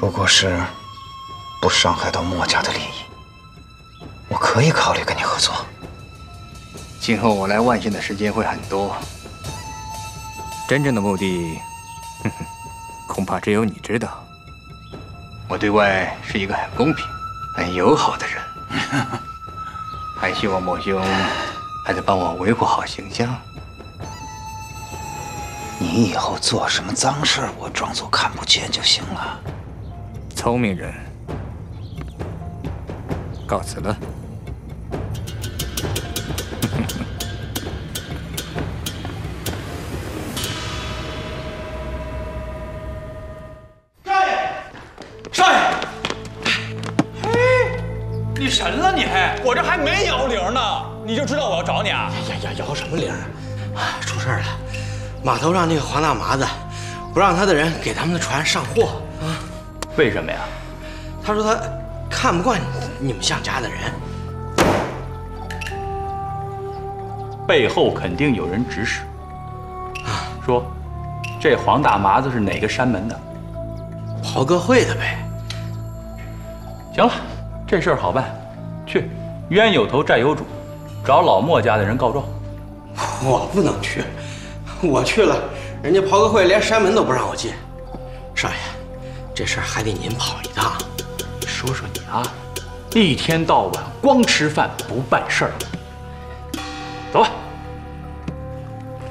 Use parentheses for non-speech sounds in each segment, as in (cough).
如果是不伤害到墨家的利益，我可以考虑跟你合作。今后我来万县的时间会很多，真正的目的，哼哼，恐怕只有你知道。我对外是一个很公平、很友好的人，(laughs) 还希望莫兄还得帮我维护好形象。你以后做什么脏事我装作看不见就行了。聪明人，告辞了。(laughs) 少爷，少爷，嘿，你神了你？我这还没摇铃呢，你就知道我要找你啊？呀呀，摇什么铃啊？出事了，码头上那个黄大麻子不让他的人给他们的船上货啊？为什么呀？他说他看不惯你们项家的人，背后肯定有人指使。说，这黄大麻子是哪个山门的？袍哥会的呗。行了，这事儿好办，去冤有头债有主，找老莫家的人告状。我不能去，我去了，人家袍哥会连山门都不让我进。少爷，这事儿还得您跑一趟。说说你啊，一天到晚光吃饭不办事儿。走吧，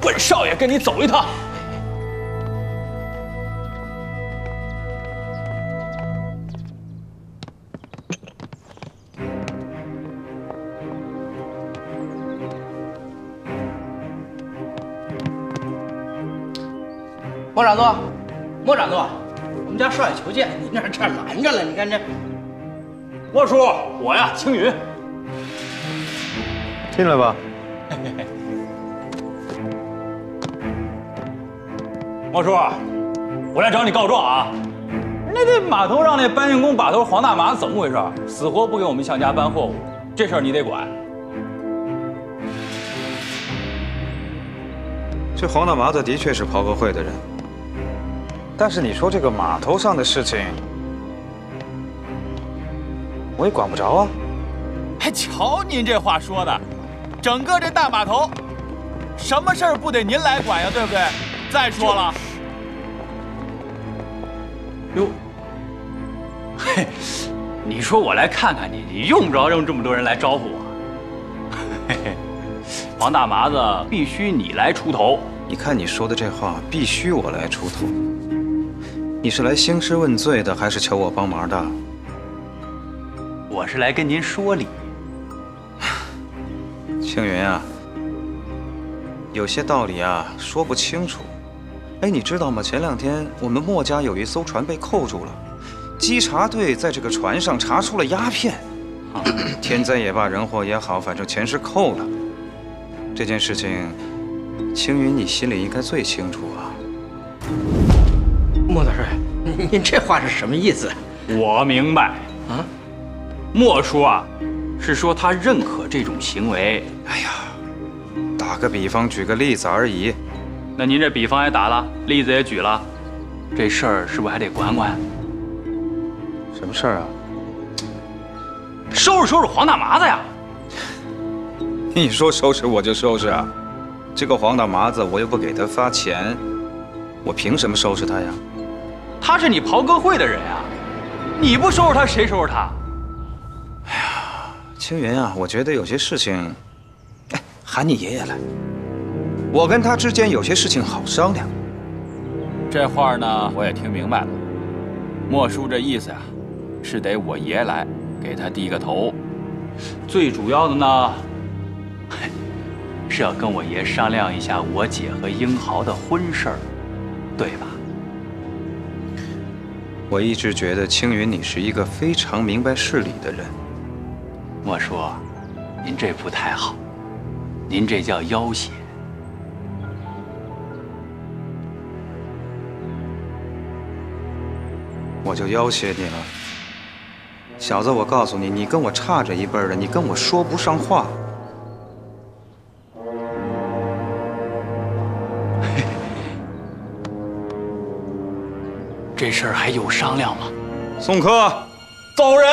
本少爷跟你走一趟。莫掌舵，莫掌舵，我们家少爷求见，您这这拦着了，你看这。莫叔，我呀，青云。进来吧。(laughs) 莫叔，我来找你告状啊！那这码头上那搬运工把头黄大麻怎么回事？死活不给我们向家搬货物，这事儿你得管。这黄大麻子的确是袍哥会的人，但是你说这个码头上的事情，我也管不着啊。哎 (laughs) 瞧您这话说的，整个这大码头，什么事儿不得您来管呀？对不对？再说了，哟，嘿，(laughs) 你说我来看看你，你用不着让这么多人来招呼我。嘿嘿，王大麻子必须你来出头。你看你说的这话，必须我来出头。你是来兴师问罪的，还是求我帮忙的？我是来跟您说理。(sighs) 青云啊，有些道理啊说不清楚。哎，你知道吗？前两天我们墨家有一艘船被扣住了，稽查队在这个船上查出了鸦片。(clears throat) 天灾也罢，人祸也好，反正钱是扣了。这件事情，青云你心里应该最清楚啊。莫大帅，您您这话是什么意思？我明白啊，莫叔啊，是说他认可这种行为。哎呀，打个比方，举个例子而已。那您这比方也打了，例子也举了，这事儿是不是还得管管？什么事儿啊？收拾收拾黄大麻子呀！(laughs) 你说收拾我就收拾啊？这个黄大麻子我又不给他发钱，我凭什么收拾他呀？他是你袍哥会的人啊，你不收拾他谁收拾他？哎呀，青云啊，我觉得有些事情，哎，喊你爷爷来。我跟他之间有些事情好商量。这话呢，我也听明白了。莫叔这意思呀，是得我爷来给他低个头。最主要的呢，(laughs) 是要跟我爷商量一下我姐和英豪的婚事儿，对吧？我一直觉得青云你是一个非常明白事理的人。莫叔，您这不太好，您这叫要挟。我就要挟你了，小子！我告诉你，你跟我差着一辈儿的，你跟我说不上话。这事儿还有商量吗？送客。走人。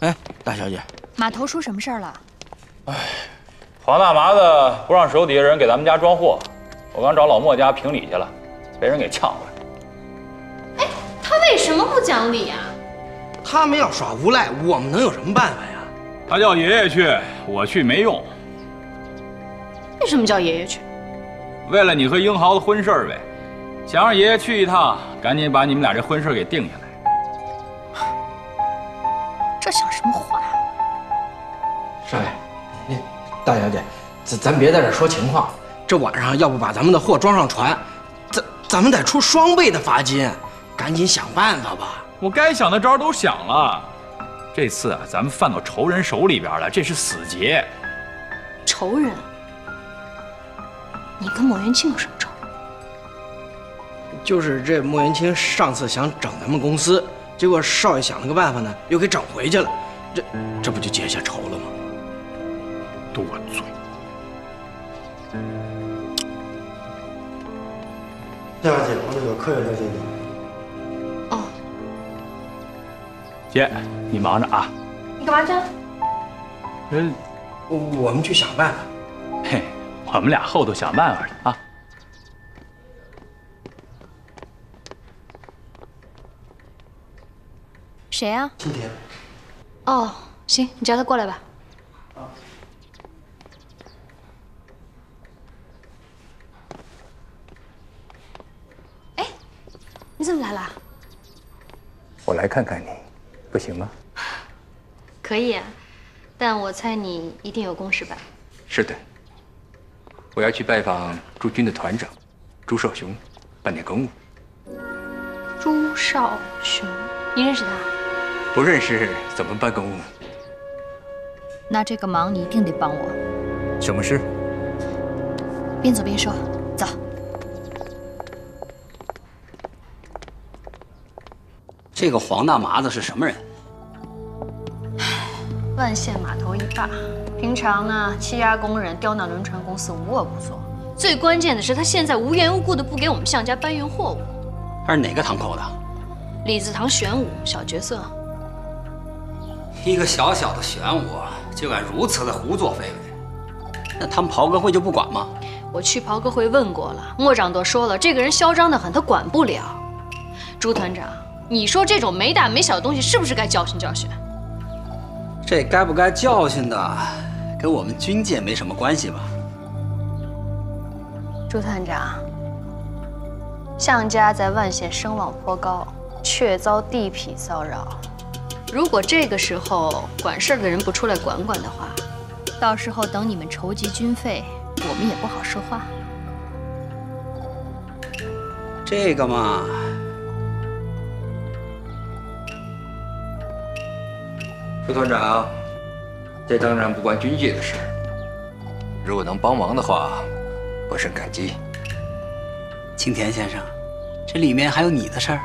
哎，大小姐，码头出什么事儿了？黄大麻子不让手底下人给咱们家装货，我刚找老莫家评理去了，被人给呛回来。他为什么不讲理呀、他们要耍无赖，我们能有什么办法呀？他叫爷爷去，我去没用，为什么叫爷爷去？为了你和英豪的婚事儿呗，想让爷爷去一趟，赶紧把你们俩这婚事给定下来。这像什么话、少爷，你大小姐，咱咱别在这说情况。这晚上要不把咱们的货装上船，咱咱们得出双倍的罚金，赶紧想办法吧。我该想的招都想了，这次啊，咱们犯到仇人手里边了，这是死结。仇人？你跟莫元庆有什么仇？就是这莫元清上次想整咱们公司，结果少爷想了个办法呢，又给整回去了，这这不就结下仇了吗？多嘴。大小姐，我们有客人要见你。姐，你忙着啊。你干嘛去？嗯，我我们去想办法。嘿，我们俩后头想办法去啊。谁呀、今天哦，行，你叫他过来吧。哎，你怎么来了？我来看看你，不行吗？可以啊，但我猜你一定有公事吧？是的，我要去拜访驻军的团长朱少雄，办点公务。朱少雄，你认识他？不认识怎么办公务？那这个忙你一定得帮我。什么事？边走边说，这个黄大麻子是什么人？万县码头一霸，平常呢欺压工人、刁难轮船公司，无恶不作。最关键的是，他现在无缘无故的不给我们向家搬运货物。他是哪个堂口的？李字堂玄武，小角色。一个小小的玄武就敢如此的胡作非为，那他们袍哥会就不管吗？我去袍哥会问过了，莫掌舵说了，这个人嚣张的很，他管不了。朱团长，你说这种没大没小的东西，是不是该教训教训？这该不该教训的，跟我们军界没什么关系吧？朱团长，项家在万县声望颇高，却遭地痞骚扰。如果这个时候管事儿的人不出来管管的话，到时候等你们筹集军费，我们也不好说话。这个嘛，朱团长，这当然不关军界的事。如果能帮忙的话，我甚感激。青田先生，这里面还有你的事儿。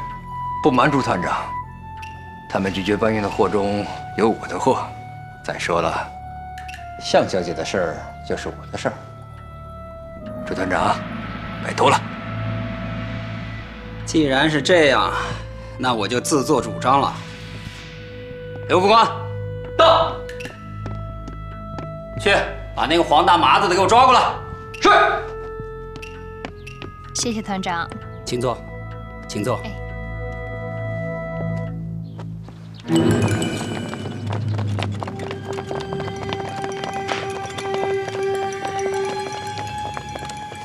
不瞒朱团长，他们拒绝搬运的货中有我的货。再说了，向小姐的事儿就是我的事儿。朱团长，拜托了。既然是这样，那我就自作主张了。刘副官，到，去把那个黄大麻子的给我抓过来。是。谢谢团长。请坐，请坐。哎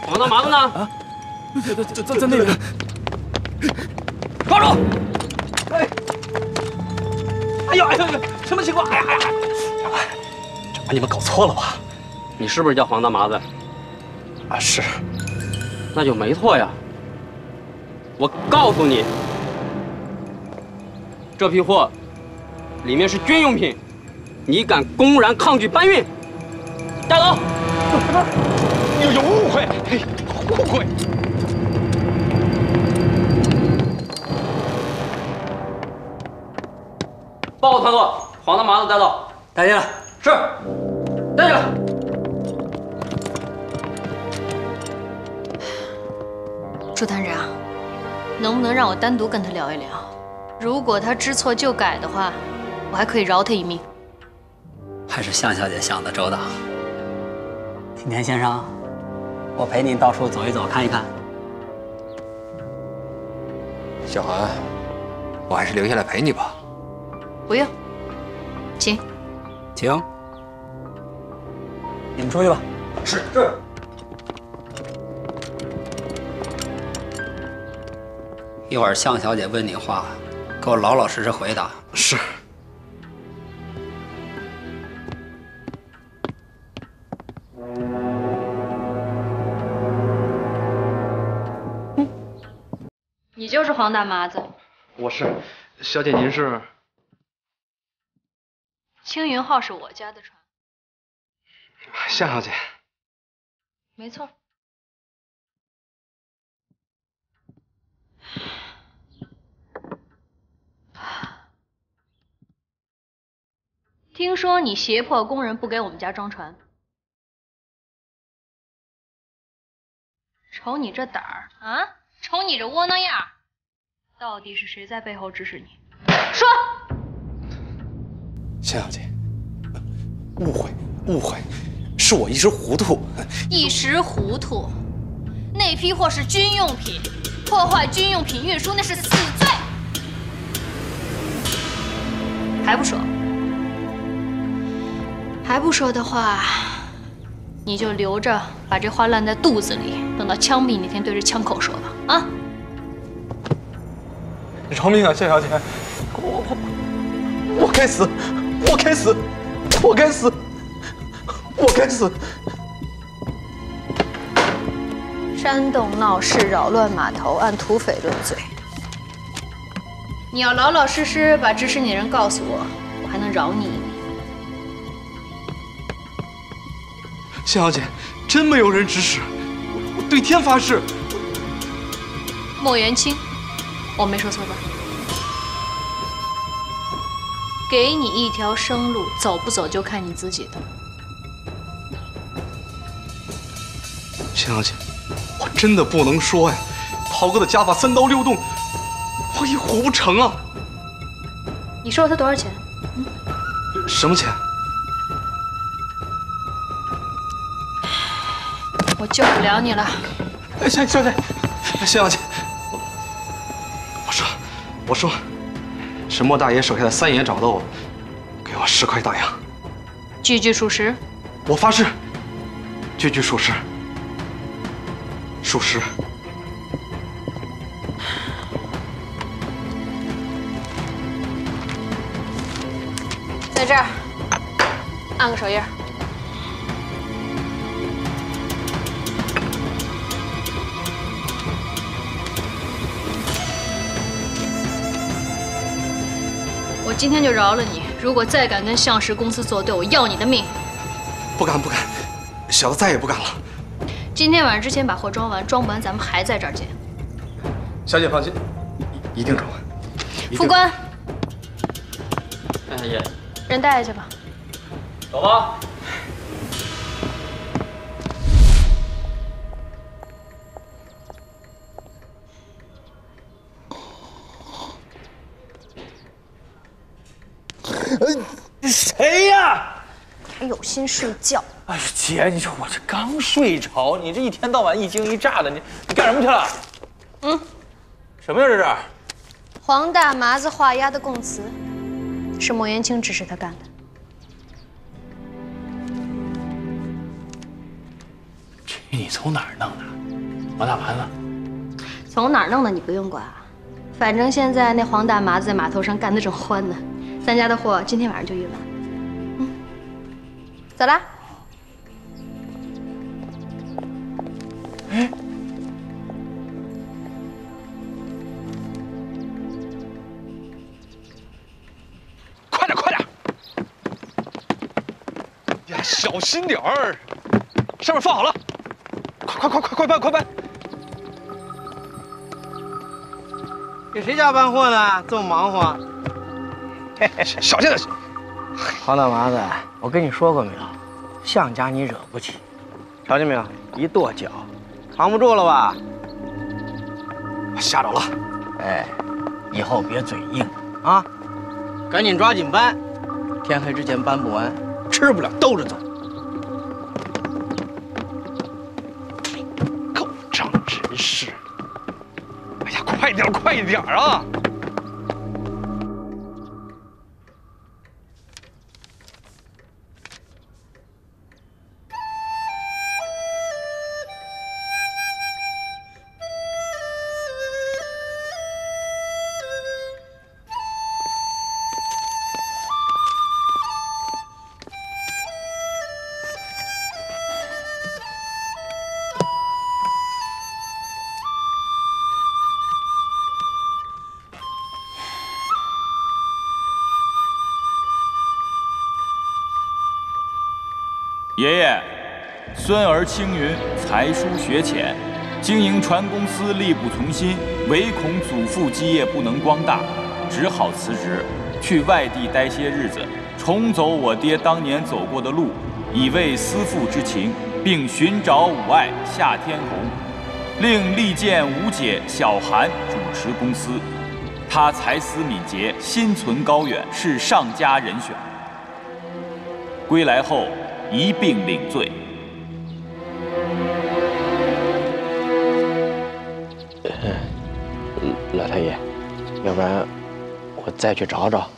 黄大麻子呢？啊，在在在在那边。抓住！哎，哎呦哎呦，什么情况？哎呀哎呀！这把你们搞错了吧？你是不是叫黄大麻子？啊，是。那就没错呀。我告诉你，这批货里面是军用品，你敢公然抗拒搬运，带走！黄大麻子带走，带进来。是，带进来。(sighs) 朱探长，能不能让我单独跟他聊一聊？如果他知错就改的话，我还可以饶他一命。还是向小姐想的周到。青田先生，我陪您到处走一走，看一看。小韩，我还是留下来陪你吧。不用，请。请。你们出去吧。是是。一会儿向小姐问你话，给我老老实实回答。是。你就是黄大麻子。我是，小姐您是？青云号是我家的船。夏小姐。没错。听说你胁迫工人不给我们家装船，瞅你这胆儿啊！瞅你这窝囊样，到底是谁在背后指使你？说。向小姐，误会，误会，是我一时糊涂。一时糊涂，那批货是军用品，破坏军用品运输那是死罪，还不说？还不说的话，你就留着把这话烂在肚子里，等到枪毙那天对着枪口说吧。啊！饶命啊，谢小姐！我我我该死！我该死！我该死！我该死！煽动闹事，扰乱码头，按土匪论罪。你要老老实实把指使你的人告诉我，我还能饶你一命。谢小姐，真没有人指使，我对天发誓。莫元清，我没说错吧？给你一条生路，走不走就看你自己的。向小姐，我真的不能说呀，涛哥的家法三刀六洞，我也活不成啊。你收了他多少钱？嗯，什么钱？我救不了你了。哎，向小姐，向小姐，我我说，我说，是莫大爷手下的三爷找到我，给我十块大洋。句句属实。我发誓，句句属实，属实。在这儿，按个手印。我今天就饶了你，如果再敢跟向氏公司作对，我要你的命！不敢不敢，小的再也不敢了。今天晚上之前把货装完，装不完咱们还在这儿见。小姐放心，一一定装完。副官，向小姐，人带下去吧。走吧。有心睡觉？哎呀，姐，你说我这刚睡着，你这一天到晚一惊一乍的，你你干什么去了？嗯，什么呀这是？黄大麻子画押的供词，是莫元清指使他干的。这你从哪儿弄的？王大麻子？从哪儿弄的你不用管，反正现在那黄大麻子在码头上干得正欢呢。咱家的货今天晚上就运完。嗯，走啦。哎，快点快点！呀，小心点儿，上面放好了，快快快快快搬快搬！给谁家搬货呢？这么忙活？小心点！黄大麻子，我跟你说过没有？项家你惹不起，瞧见没有？一跺脚，扛不住了吧？吓着了。哎，以后别嘴硬啊，赶紧抓紧搬，天黑之前搬不完，吃不了兜着走。狗仗真是！哎呀，快点，快点啊！爷爷，孙儿青云才疏学浅，经营船公司力不从心，唯恐祖父基业不能光大，只好辞职，去外地待些日子，重走我爹当年走过的路，以慰思父之情，并寻找吾爱夏天红，令力荐吴姐小韩主持公司。他才思敏捷，心存高远，是上佳人选。归来后。一并领罪。老太爷，要不然我再去找找。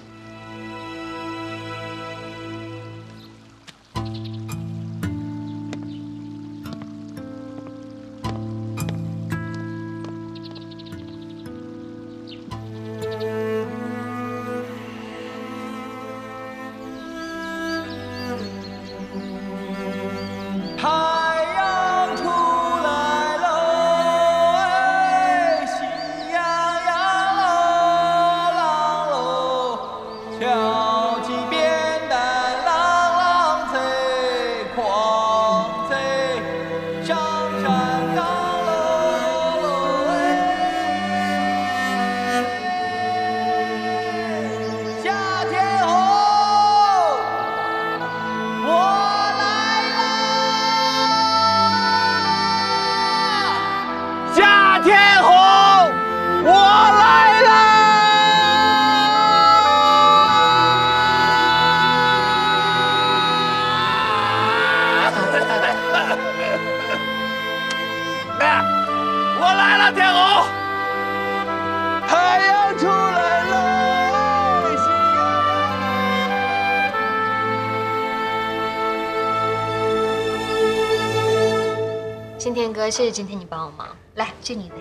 谢谢今天你帮我忙，来敬你一杯。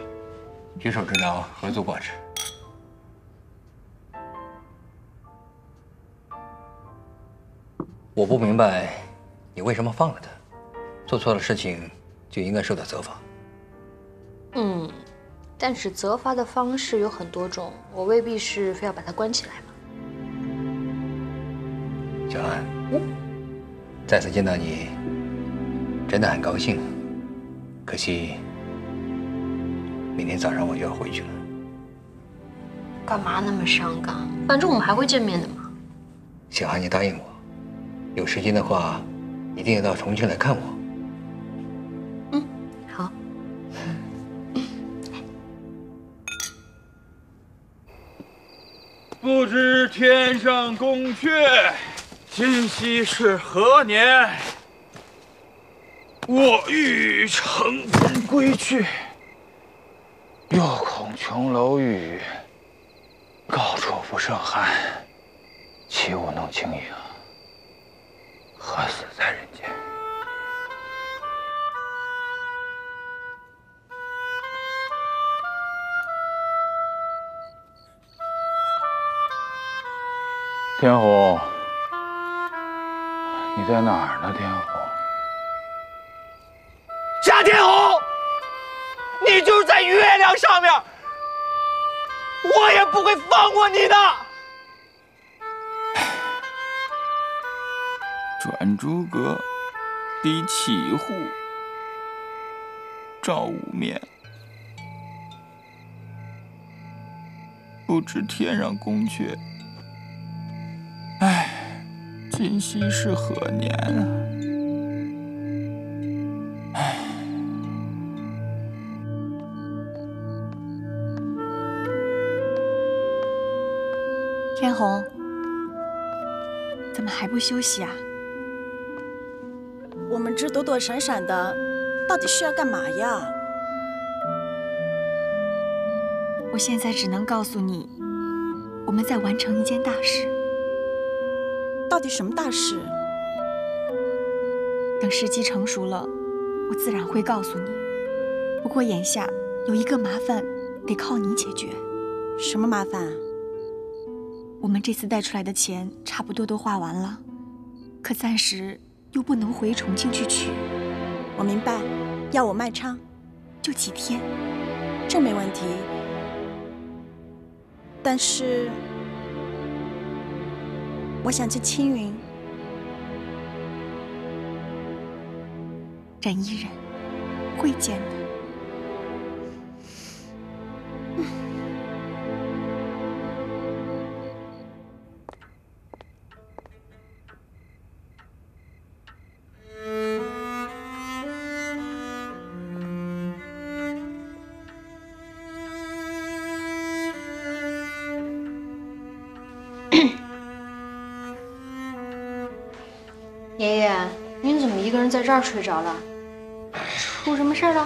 举手之劳，何足挂齿。我不明白，你为什么放了他？做错了事情就应该受到责罚。嗯，但是责罚的方式有很多种，我未必是非要把他关起来嘛。小安，再次见到你，真的很高兴。可惜，明天早上我就要回去了。干嘛那么伤感？反正我们还会见面的嘛。小韩，你答应我，有时间的话，一定要到重庆来看我。嗯，好。不知天上宫阙，今夕是何年？我欲乘风归去，又恐琼楼玉宇，高处不胜寒，岂无弄清影？何死在人间？天红，你在哪儿呢？天红。夏天红，你就是在月亮上面，我也不会放过你的。转朱阁，低绮户，照无眠。不知天上宫阙，唉，今夕是何年啊？天红，怎么还不休息啊？我们这躲躲闪闪的，到底是要干嘛呀？我现在只能告诉你，我们在完成一件大事。到底什么大事？等时机成熟了，我自然会告诉你。不过眼下有一个麻烦，得靠你解决。什么麻烦？我们这次带出来的钱差不多都花完了，可暂时又不能回重庆去取。我明白，要我卖娼，就几天，这没问题。但是，我想去青云。忍一忍，会见的。爷爷，您怎么一个人在这儿睡着了？出什么事儿了？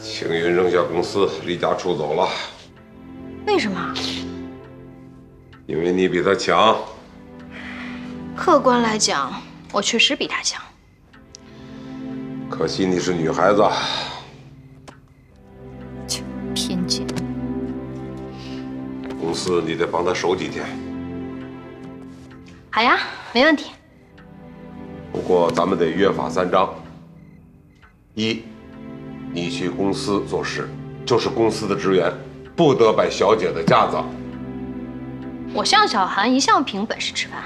青云扔下公司，离家出走了。为什么？因为你比他强。客观来讲，我确实比他强。可惜你是女孩子。切，偏见。公司你得帮他守几天。好呀，没问题。不过咱们得约法三章：一，你去公司做事，就是公司的职员，不得摆小姐的架子。我向小韩一向凭本事吃饭。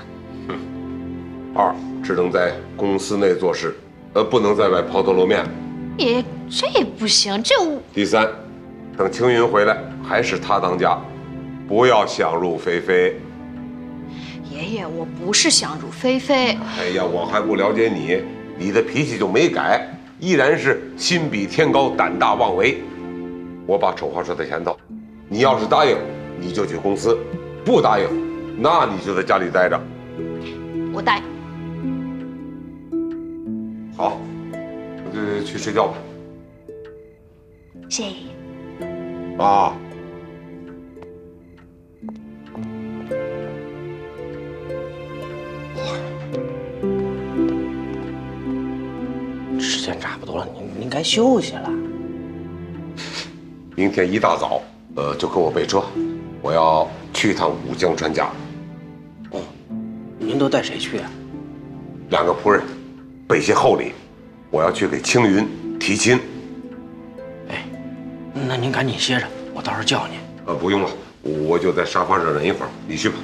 二，只能在公司内做事，呃，不能在外抛头露面。爷，这不行，这我。第三，等青云回来，还是他当家，不要想入非非。爷爷，我不是想入非非。哎呀，我还不了解你，你的脾气就没改，依然是心比天高，胆大妄为。我把丑话说在前头，你要是答应，你就去公司；不答应，那你就在家里待着。我答应。好，那就去睡觉吧。谢谢爷爷。啊。多了，您您该休息了。明天一大早，呃，就跟我备车，我要去一趟武江川家。哦，您都带谁去啊？两个仆人，备些厚礼，我要去给青云提亲。哎，那您赶紧歇着，我到时候叫您。呃，不用了，我就在沙发上忍一会儿，你去吧。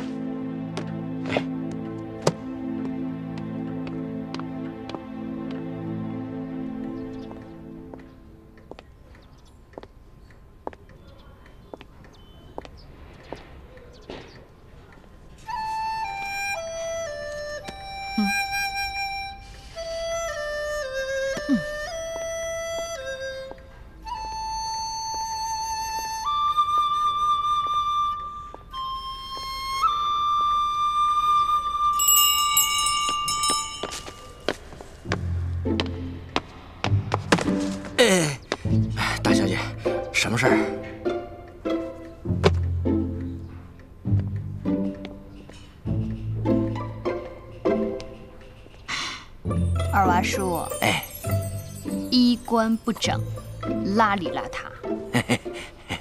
二娃叔，哎，衣冠不整，邋里邋遢。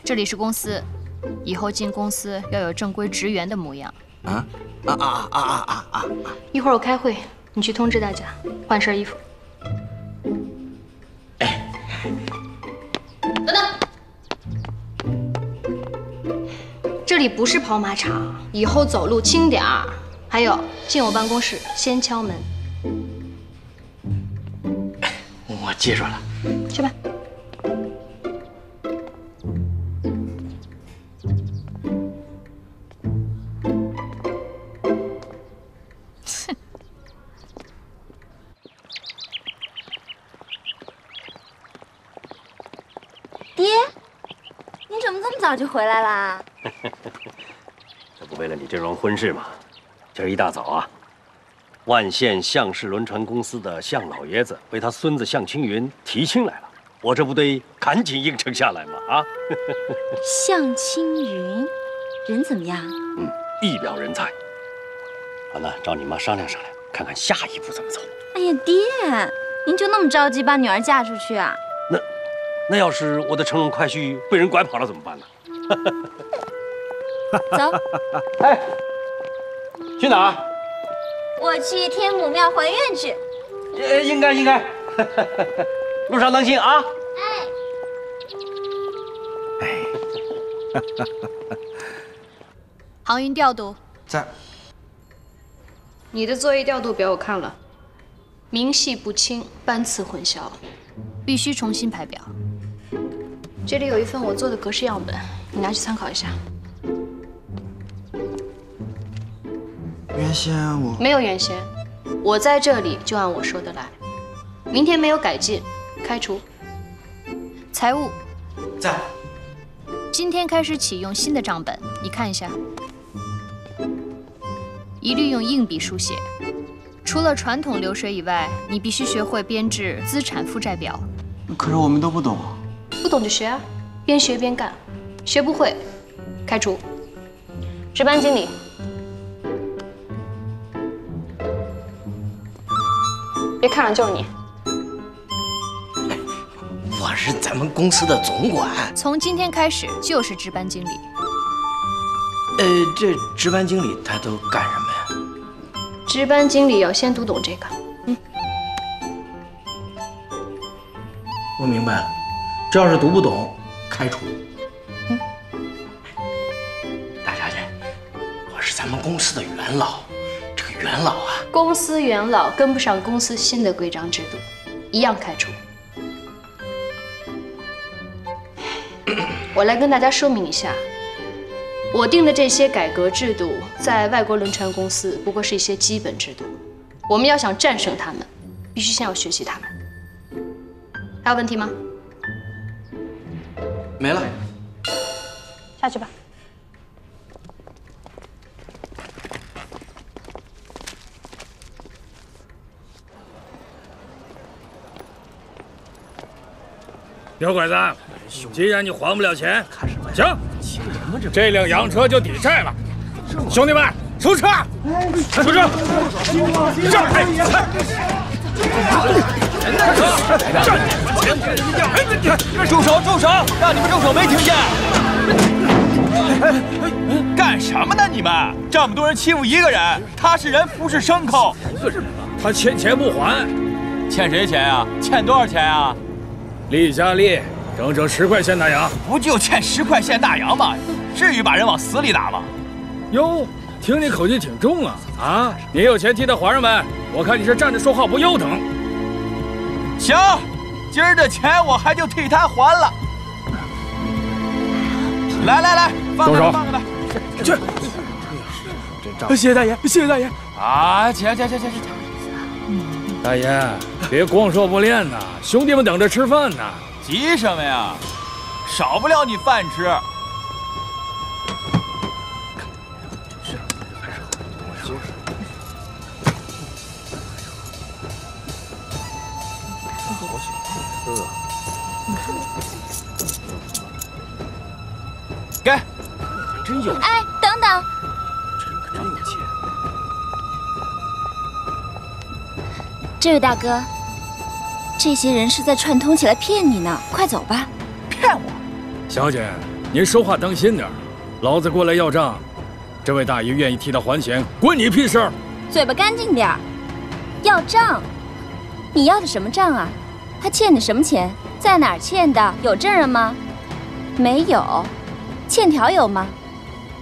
这里是公司，以后进公司要有正规职员的模样。啊啊啊啊啊啊啊！一会儿我开会，你去通知大家换身衣服。等等，这里不是跑马场，以后走路轻点儿。还有，进我办公室先敲门。记住了。去吧。切 (laughs) 爹你怎么这么早就回来啦 (laughs) 这不为了你这桩婚事吗？今儿一大早啊万县向氏轮船公司的向老爷子为他孙子向青云提亲来了，我这不得赶紧应承下来吗？啊！向青云，人怎么样？嗯，一表人才。好了，找你妈商量商量，看看下一步怎么走。哎呀，爹，您就那么着急把女儿嫁出去啊？那，那要是我的乘龙快婿被人拐跑了怎么办呢？走。(laughs) 哎，去哪儿？我去天母庙还愿去。呃，应该应该。(laughs) 路上当心啊！哎。哎。(laughs) 航运调度在。你的作业调度表我看了，明细不清，班次混淆，必须重新排表。这里有一份我做的格式样本，你拿去参考一下。原先我没有原先，我在这里就按我说的来。明天没有改进，开除。财务在。今天开始启用新的账本，你看一下。一律用硬笔书写，除了传统流水以外，你必须学会编制资产负债表。可是我们都不懂，不懂就学啊，边学边干，学不会，开除。值班经理，别看了，就是你。(laughs) 我是咱们公司的总管，从今天开始就是值班经理。呃，这值班经理他都干什么呀？值班经理要先读懂这个，嗯，我明白了。这要是读不懂，开除。嗯，大小姐，我是咱们公司的元老，这个元老啊，公司元老跟不上公司新的规章制度，一样开除。(coughs) 我来跟大家说明一下。我定的这些改革制度，在外国轮船公司不过是一些基本制度。我们要想战胜他们，必须先要学习他们。还有问题吗？没了，下去吧。小鬼子，既然你还不了钱，行。这辆洋车就抵债了，兄弟们，收车！收车！让开！住手！住手！让你们住手，没听见？干什么呢？你们这么多人欺负一个人，他是人不是牲口。他欠钱不还，欠谁钱呀？欠多少钱呀？利加利。整整十块现大洋，不就欠十块现大洋吗？至于把人往死里打吗？哟，听你口气挺重啊！啊，你有钱替他还上没？我看你是站着说话不腰疼。行，今儿的钱我还就替他还了。来来来，放开放开他，去。谢谢大爷，谢谢大爷。啊，起来起来起来起来！大爷，别光说不练呐，兄弟们等着吃饭呢。急什么呀？少不了你饭吃。给。真有。哎，这位大哥。这些人是在串通起来骗你呢，快走吧！骗我，小姐，您说话当心点老子过来要账，这位大爷愿意替他还钱，关你屁事儿！嘴巴干净点要账？你要的什么账啊？他欠你什么钱？在哪儿欠的？有证人吗？没有。欠条有吗？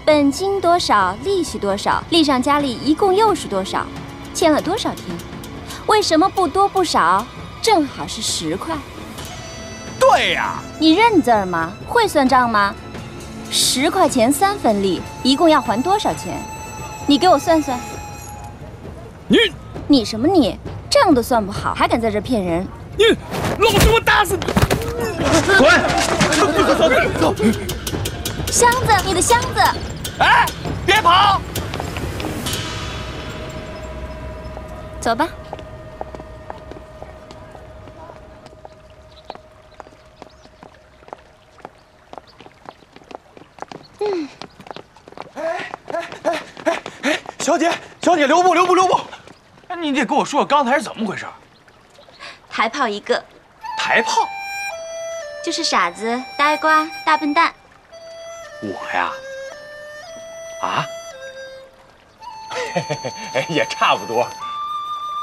本金多少？利息多少？利上加利，一共又是多少？欠了多少天？为什么不多不少？正好是十块。对呀，你认字儿吗？会算账吗？十块钱三分利，一共要还多少钱？你给我算算。你你什么你？账都算不好，还敢在这骗人？你老子我打死你！滚！走走走走。箱子，你的箱子！哎，别跑！走吧。嗯。哎哎哎哎哎，小姐，小姐，留步，留步，留步！哎，你得跟我说说，刚才是怎么回事？台炮一个。台炮？就是傻子、呆瓜、大笨蛋。我呀？啊？(laughs) 也差不多。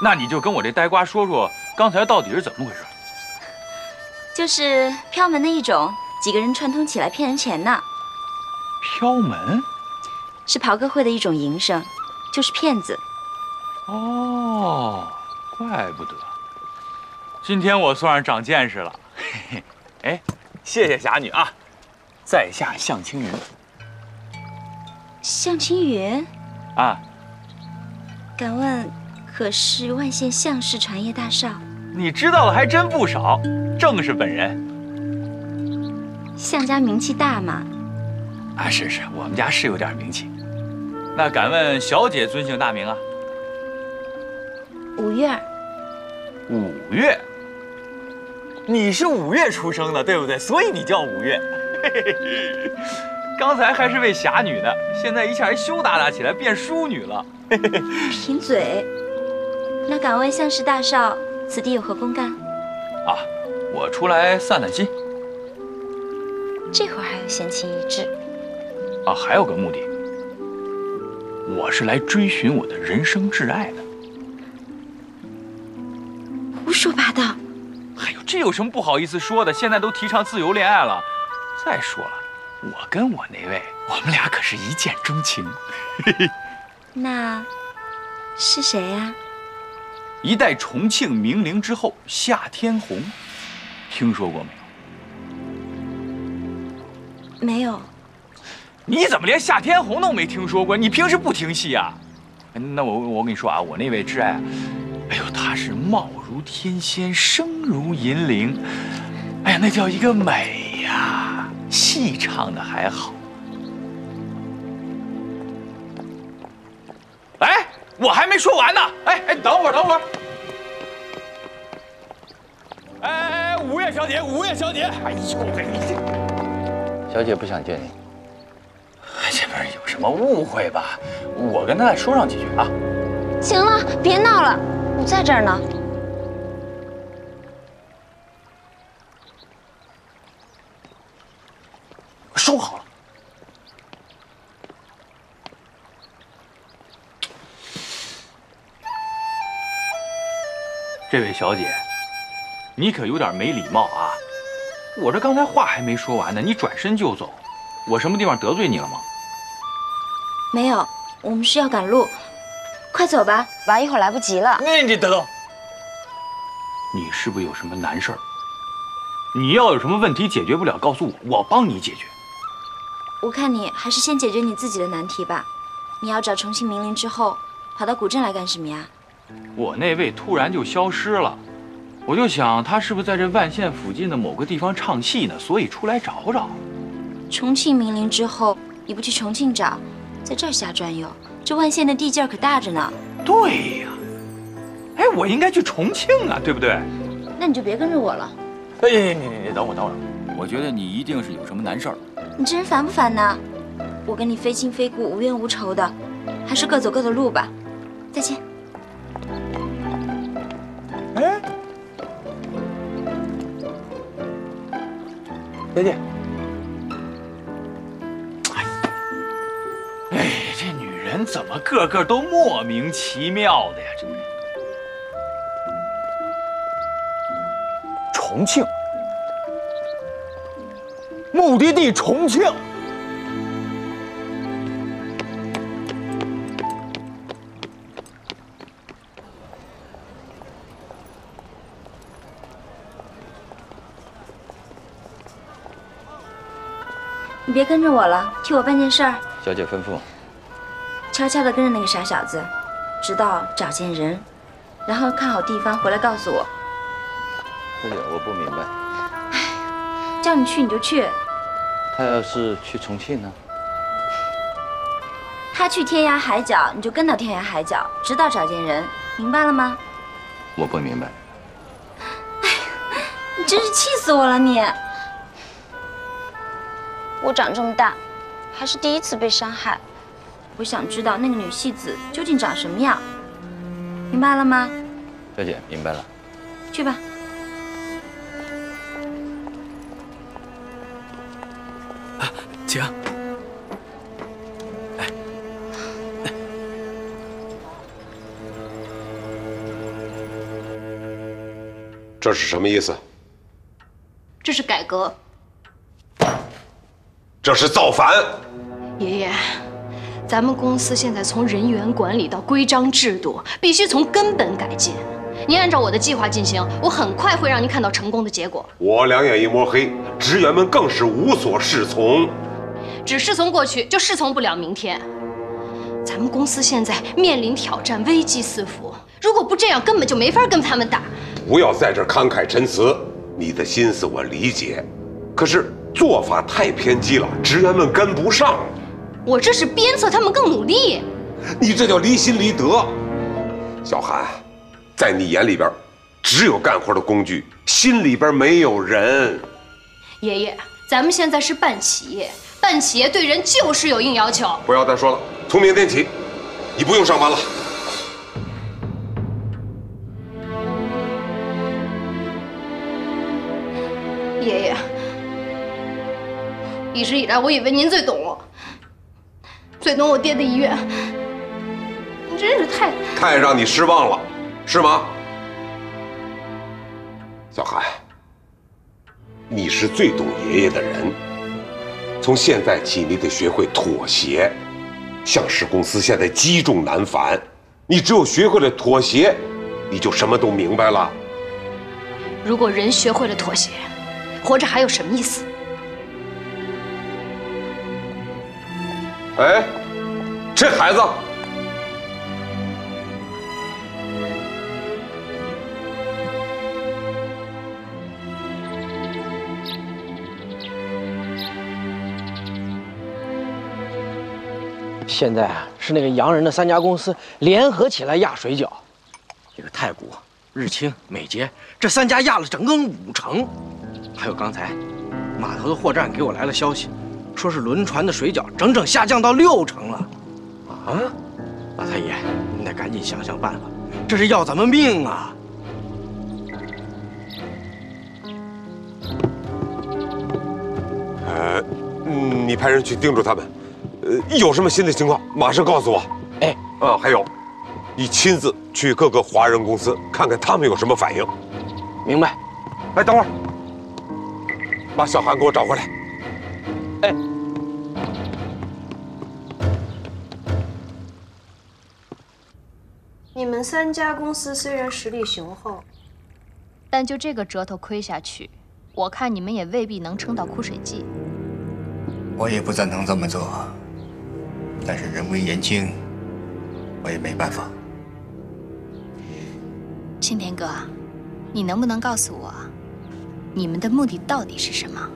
那你就跟我这呆瓜说说，刚才到底是怎么回事？就是飘门的一种，几个人串通起来骗人钱呢。飘门？是袍哥会的一种营生，就是骗子。哦，怪不得。今天我算是长见识了。嘿嘿，哎，谢谢侠女啊。在下向青云。向青云？啊。敢问？可是万县向氏传业大少，你知道的还真不少，正是本人。向家名气大嘛？啊，是是，我们家是有点名气。那敢问小姐尊姓大名啊？五月。五月，你是五月出生的，对不对？所以你叫五月。(laughs) 刚才还是位侠女呢，现在一下还羞答答起来，变淑女了。(laughs) 贫嘴。那敢问相氏大少，此地有何公干？啊，我出来散散心。这会儿还有闲情逸致？啊，还有个目的，我是来追寻我的人生挚爱的。胡说八道！哎呦，这有什么不好意思说的？现在都提倡自由恋爱了。再说了，我跟我那位，我们俩可是一见钟情。(laughs) 那是谁呀？一代重庆名伶之后夏天红，听说过没有？没有。你怎么连夏天红都没听说过？你平时不听戏啊？那我我跟你说啊，我那位挚爱，哎呦，她是貌如天仙，声如银铃，哎呀，那叫一个美呀！戏唱的还好。哎。我还没说完呢，哎哎，等会儿等会儿，哎哎，五月小姐，五月小姐，哎呦喂，小姐不想见你，什么误会吧？我跟他再说上几句啊。行了，别闹了，我在这儿呢。收好了。这位小姐，你可有点没礼貌啊！我这刚才话还没说完呢，你转身就走，我什么地方得罪你了吗？没有，我们是要赶路，快走吧，晚一会儿来不及了。你你等等，你是不是有什么难事儿？你要有什么问题解决不了，告诉我，我帮你解决。我看你还是先解决你自己的难题吧。你要找重庆名伶之后，跑到古镇来干什么呀？我那位突然就消失了，我就想他是不是在这万县附近的某个地方唱戏呢？所以出来找找。重庆名伶之后，你不去重庆找，在这儿瞎转悠，这万县的地界可大着呢。对呀，哎，我应该去重庆啊，对不对？那你就别跟着我了。哎，你你你等会儿等会儿，我觉得你一定是有什么难事儿。你这人烦不烦呢？我跟你非亲非故、无冤无仇的，还是各走各的路吧。再见。哎，小姐，人怎么个个都莫名其妙的呀？这重庆，目的地重庆。你别跟着我了，替我办件事儿。小姐吩咐。悄悄地跟着那个傻小子，直到找见人，然后看好地方回来告诉我。小姐，我不明白。哎，叫你去你就去。他要是去重庆呢？他去天涯海角，你就跟到天涯海角，直到找见人，明白了吗？我不明白。哎你真是气死我了你！我长这么大，还是第一次被伤害。我想知道那个女戏子究竟长什么样，明白了吗？小姐，明白了。去吧。啊请。这是什么意思？这是改革，这是造反！爷爷，咱们公司现在从人员管理到规章制度，必须从根本改进。您按照我的计划进行，我很快会让您看到成功的结果。我两眼一抹黑，职员们更是无所适从。只侍从过去，就侍从不了明天。咱们公司现在面临挑战，危机四伏。如果不这样，根本就没法跟他们打。不要在这慷慨陈词，你的心思我理解，可是做法太偏激了，职员们跟不上。我这是鞭策他们更努力。你这叫离心离德。小韩，在你眼里边，只有干活的工具，心里边没有人。爷爷，咱们现在是办企业，办企业对人就是有硬要求。不要再说了，从明天起，你不用上班了。爷爷，一直以来我以为您最懂我，最懂我爹的遗愿。你真是太……太让你失望了，是吗？小韩，你是最懂爷爷的人。从现在起，你得学会妥协。向氏公司现在积重难返，你只有学会了妥协，你就什么都明白了。如果人学会了妥协，活着还有什么意思？哎，这孩子，现在啊，是那个洋人的三家公司联合起来压水饺，这个太古、日清、美捷这三家压了整整五成。还有刚才码头的货站给我来了消息，说是轮船的水饺整整下降到六成了。啊，老太爷，你得赶紧想想办法，这是要咱们命啊！呃，嗯你派人去盯住他们，呃，有什么新的情况马上告诉我。哎，啊，还有，你亲自去各个华人公司看看他们有什么反应。明白。哎，等会儿，把小韩给我找回来。哎，们三家公司虽然实力雄厚，但就这个折头亏下去，我看你们也未必能撑到枯水季。我也不赞同这么做，但是人微言轻，我也没办法。青田哥，你能不能告诉我，你们的目的到底是什么？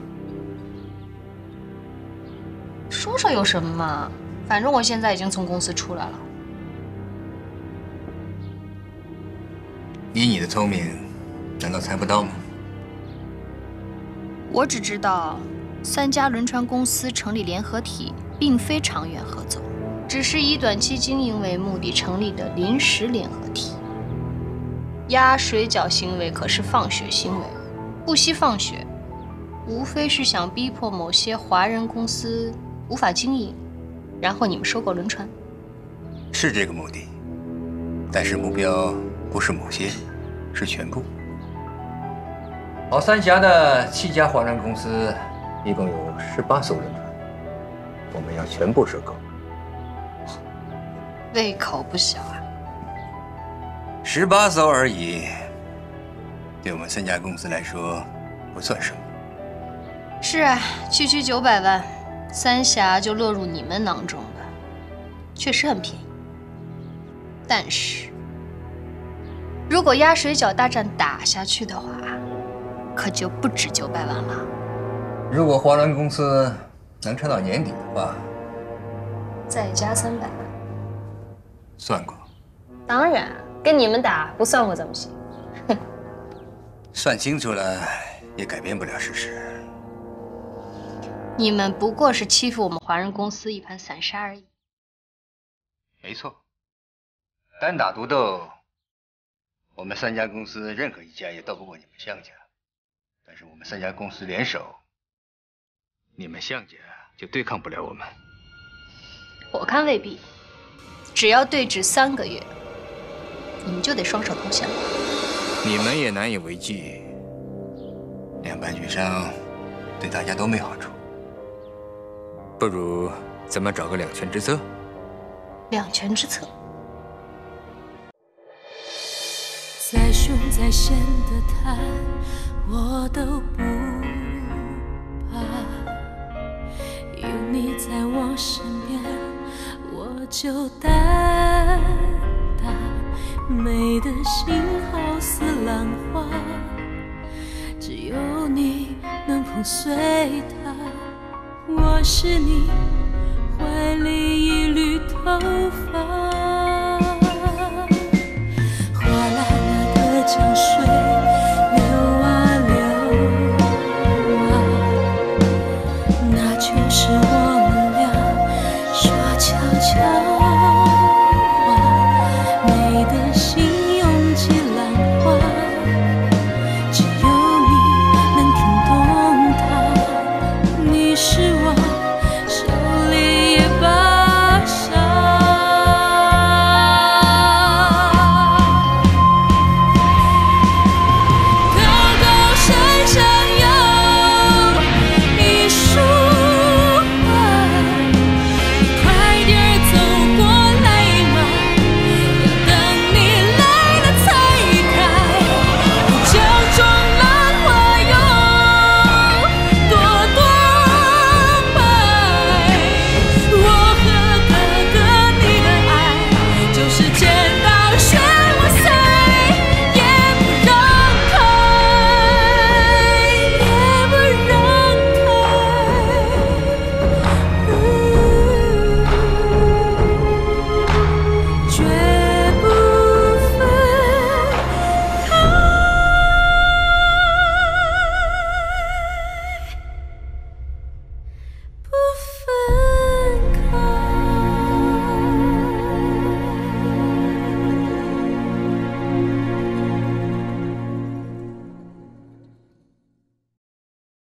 说说有什么嘛？反正我现在已经从公司出来了。以你的聪明，难道猜不到吗？我只知道，三家轮船公司成立联合体，并非长远合作，只是以短期经营为目的成立的临时联合体。压水饺行为可是放血行为，不惜放血，无非是想逼迫某些华人公司无法经营，然后你们收购轮船。是这个目的，但是目标不是某些，是全部。老三峡的七家华人公司，一共有十八艘轮船，我们要全部收购。胃口不小啊！十八艘而已，对我们三家公司来说不算什么。是啊，区区九百万，三峡就落入你们囊中了，确实很便宜。但是，如果鸭水饺大战打下去的话，可就不止九百万了。如果华人公司能撑到年底的话，再加三百万。算过，当然，跟你们打不算过怎么行？哼 (laughs) 算清楚了也改变不了事实。你们不过是欺负我们华人公司一盘散沙而已。没错，单打独斗，我们三家公司任何一家也斗不过你们项家。但是我们三家公司联手，你们项家就对抗不了我们。我看未必，只要对峙三个月，你们就得双手投降。你们也难以为继，两败俱伤，对大家都没好处。不如咱们找个两全之策。两全之策。再凶再险的他，我都不怕。有你在我身边，我就胆大。美的心好似浪花，只有你能碰碎它。我是你怀里一缕头发。